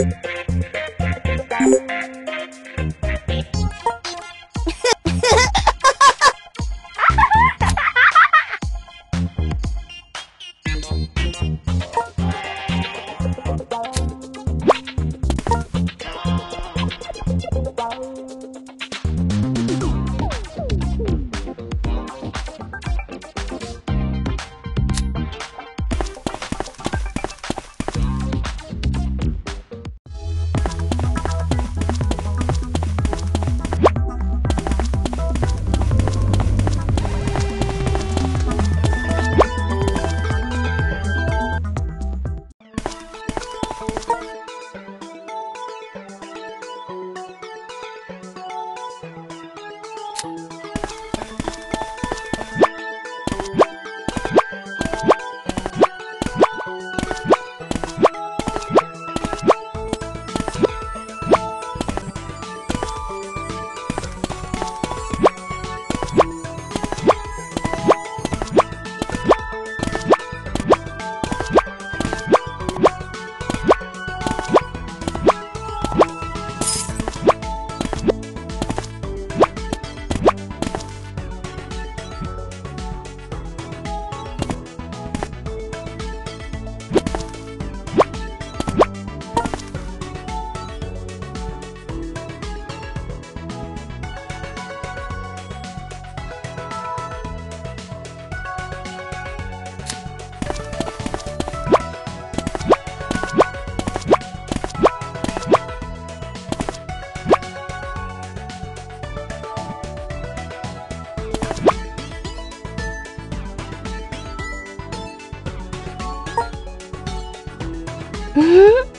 Yeah. 嗯